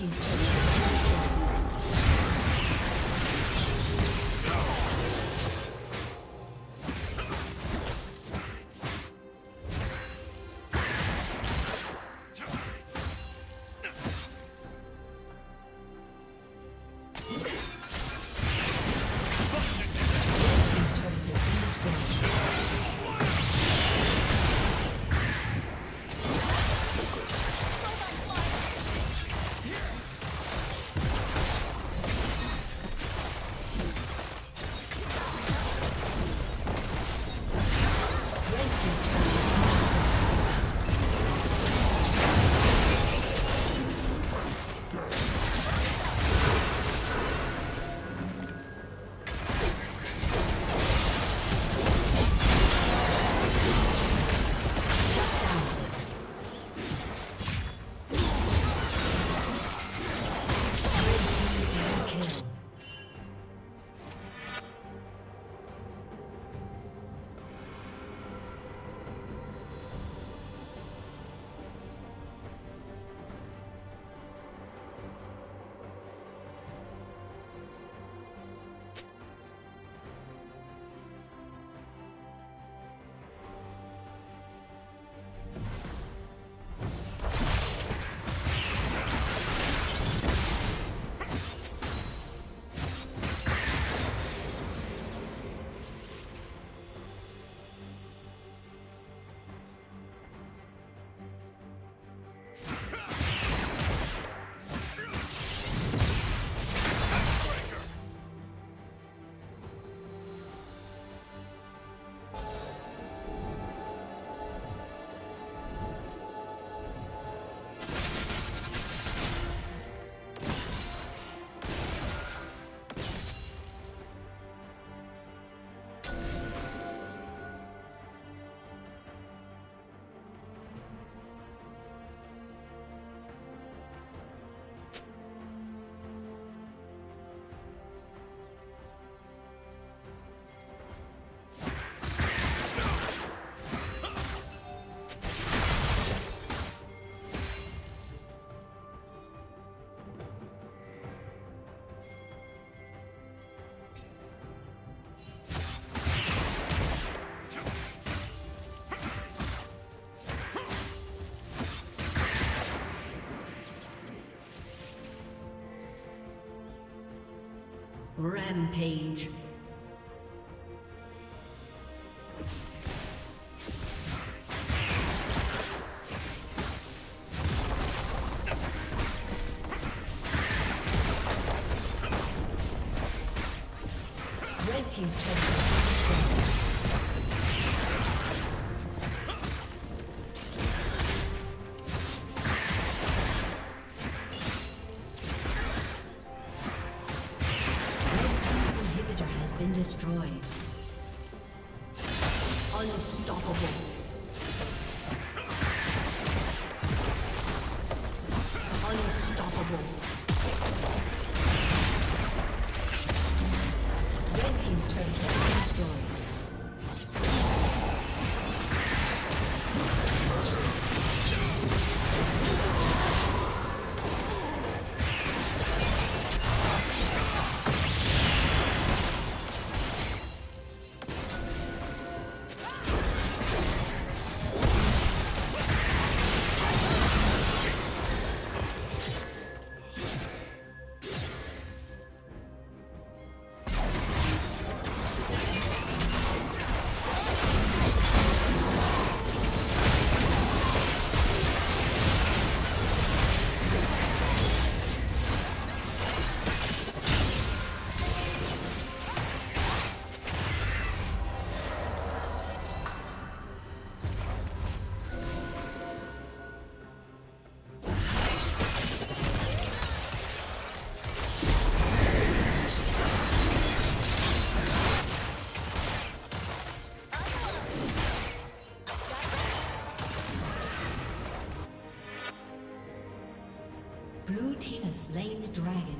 team's turret. Rampage. Unstoppable. Dragon.